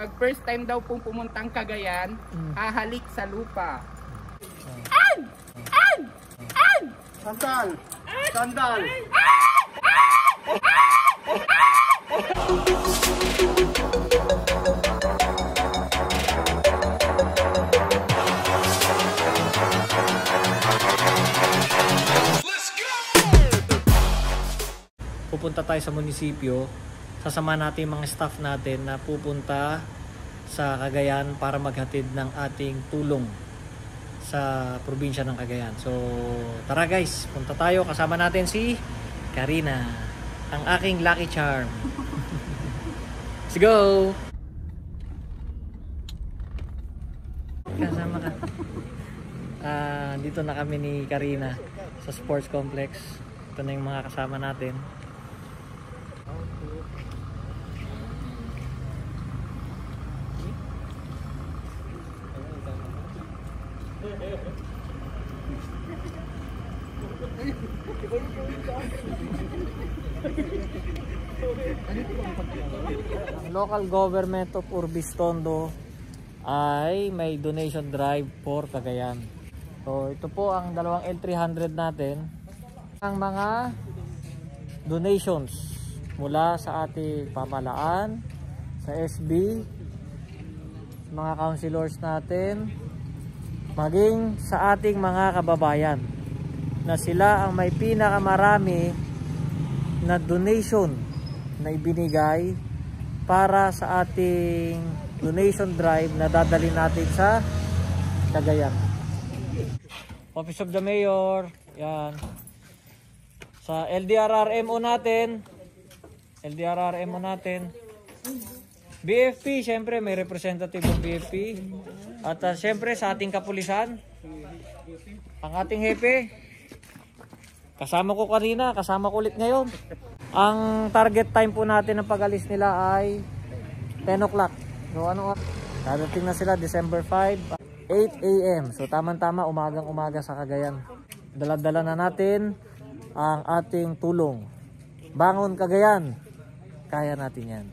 Pag first time daw pong pumuntang Cagayan, hahalik sa lupa. Sandal! Sandal! pupunta tayo sa munisipyo, sasama natin mga staff natin na pupunta sa Cagayan para maghatid ng ating tulong sa probinsya ng Cagayan. So, tara guys, punta tayo. Kasama natin si Karina, ang aking lucky charm. Let's go! Kasama ka. Ah, dito na kami ni Karina sa sports complex. Ito na yung mga kasama natin. Local government of Urbistondo ay may donation drive for Cagayan. So ito po ang dalawang L300 natin. Ang mga donations mula sa ating pamalaan, sa SB, mga councilors natin, maging sa ating mga kababayan na sila ang may pinakamarami na donation na ibinigay para sa ating donation drive na dadali natin sa Cagayan. Office of the Mayor, yan. Sa LDRRMO natin, LDRRMO natin, BFP, syempre may representative ng BFP. At uh, syempre sa ating kapulisan, ang ating hepe, kasama ko kanina, kasama ko ulit ngayon. Ang target time po natin ng pag-alis nila ay 10 o'clock. So ano, dadating na sila December 5, 8 a.m. So tamang-tama umagang umaga sa Cagayan. Dala-dala na natin ang ating tulong. Bangon Cagayan. Kaya natin yan.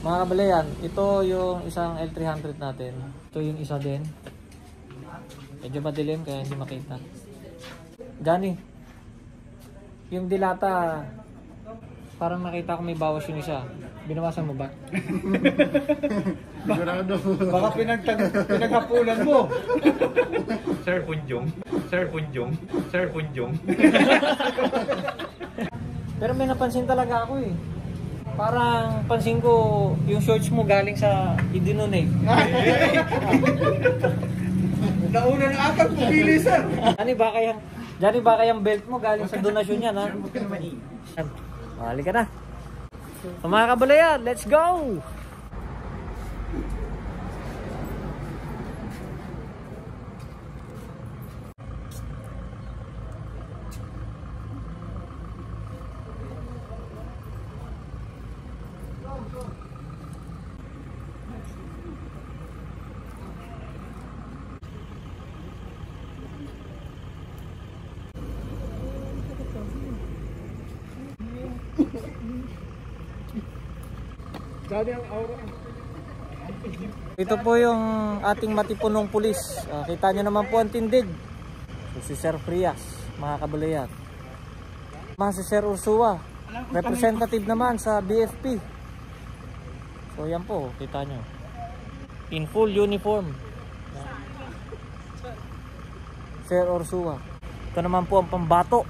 Mga kabalayan, ito yung isang L300 natin. Ito yung isa din. Medyo madilim kaya hindi makita. Johnny, yung dilata, parang nakita ko may bawas yung isa. Binawasan mo ba? Sigurado. Baka pinagtag pinaghapunan mo. Sir Punjong. Sir Punjong. Sir Punjong. Pero may napansin talaga ako eh. Parang pansin ko yung shorts mo galing sa idinonate. Nauna na atang pumili, sir. Ano ba kayang Diyan ba kayang belt mo galing sa donasyon niya, ha? Mali ka na. So, mga kabalayan, let's go! Ito po yung ating matipunong pulis. Ah, kita nyo naman po ang tindig. So, si Sir Frias, mga kabalayan. Mga si Sir Ursua, representative naman sa BFP. So yan po, kita nyo. In full uniform. Sir Ursua. Ito naman po ang pambato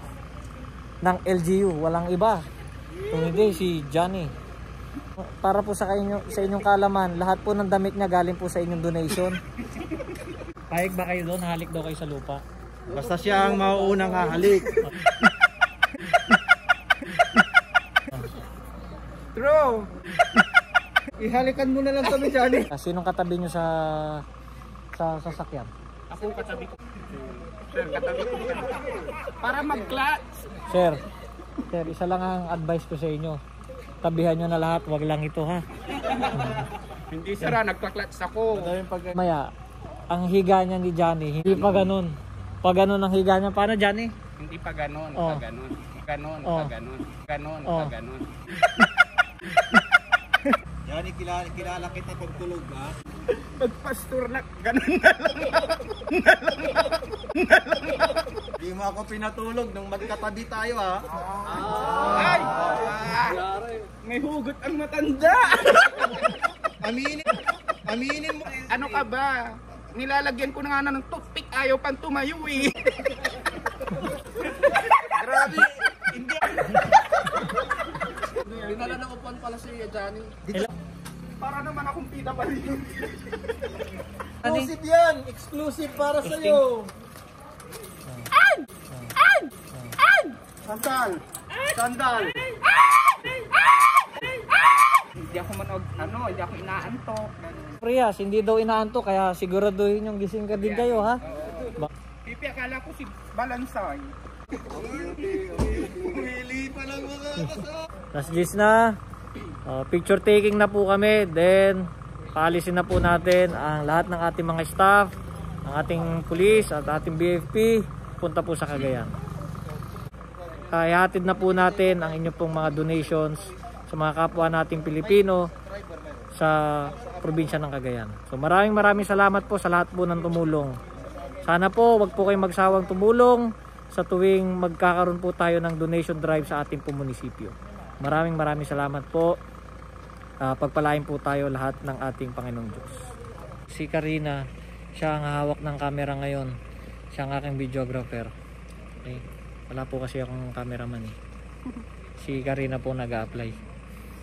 ng LGU. Walang iba. Kung hindi, si Johnny. Para po sa, inyo, sa inyong kalaman, lahat po ng damit niya galing po sa inyong donation. Payag ba kayo doon? Halik daw kayo sa lupa. Basta siya ang mauunang hahalik. True. Ihalikan mo na lang kami, Johnny. Ah, Sinong katabi nyo sa sa sasakyan? Ako katabi ko. Sir, katabi ko. Para mag-clutch. Sir, sir, isa lang ang advice ko sa inyo. Tabihan nyo na lahat, wag lang ito ha. Hindi sir, ah, nagpa-clutch ako. Maya, ang higa niya ni Johnny, hindi pa ganun. Pag ganun ang higa niya, paano Johnny? Hindi pa ganon, Oh. pa ganon. Ganon, Oh. pa ganon. Ganon, Oh. pa ganon. Johnny, kilala, kilala kita pag tulog ha. Pagpastor na, ganun na lang. Hindi mo ako pinatulog nung magkatabi tayo ha. Ay! May hugot ang matanda. Aminin, aminin mo. ano ka ba? Nilalagyan ko na nga ng toothpick, ayaw pang tumayo eh. Grabe. Hindi. Dinala ng upuan pala si Johnny. Para naman akong pita pa rin. Exclusive yan. Exclusive para sa'yo. Sandal! Sandal! Hindi ako manood, ano, hindi ako inaantok. Prias, hindi daw inaanto kaya siguraduhin yung gising ka din kayo ha. Ba- Pipi, akala ko si Balansay. Willy pa lang mga kasama. Last gis na. Uh, picture taking na po kami. Then, paalisin na po natin ang lahat ng ating mga staff, ang ating pulis at ating BFP punta po sa Cagayan. Uh, ihatid na po natin ang inyong pong mga donations sa mga kapwa nating Pilipino sa probinsya ng Cagayan. So maraming maraming salamat po sa lahat po ng tumulong. Sana po wag po kayong magsawang tumulong sa tuwing magkakaroon po tayo ng donation drive sa ating po munisipyo. Maraming maraming salamat po. Ah, pagpalain po tayo lahat ng ating Panginoong Diyos. Si Karina, siya ang hawak ng camera ngayon. Siya ang aking videographer. Okay. Wala po kasi akong cameraman eh. Si Karina po nag-a-apply.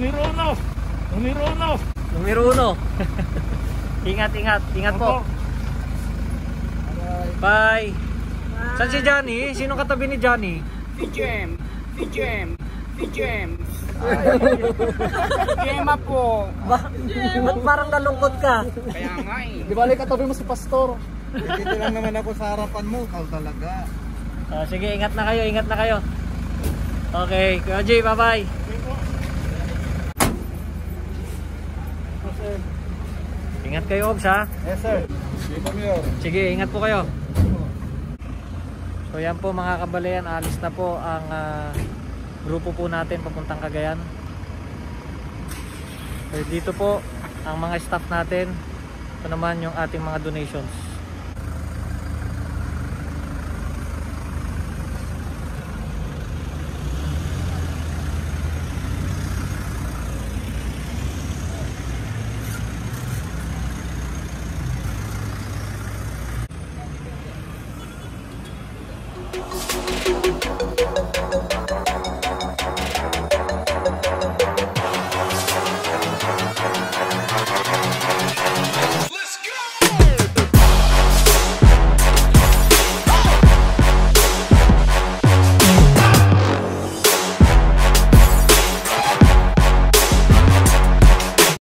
Numero uno! Numero uno! Numero uno. ingat, ingat. Ingat po. Bye. Saan si Johnny? Sino katabi ni Johnny? Si Jem, si Jem, si Jem. Gemma po. Ba Ba't parang nalungkot ka? Kaya nga eh. Di balik katabi mo si Pastor. Dito lang naman ako sa harapan mo. Ikaw talaga. Ah, sige, ingat na kayo, ingat na kayo. Okay, Kuya Jay, bye-bye. Ingat kayo, Obs, ha? Yes sir. Sige, ingat po kayo. So yan po mga kabalayan, alis na po ang ah, grupo po natin papuntang Cagayan. So, dito po ang mga staff natin. Ito naman yung ating mga donations.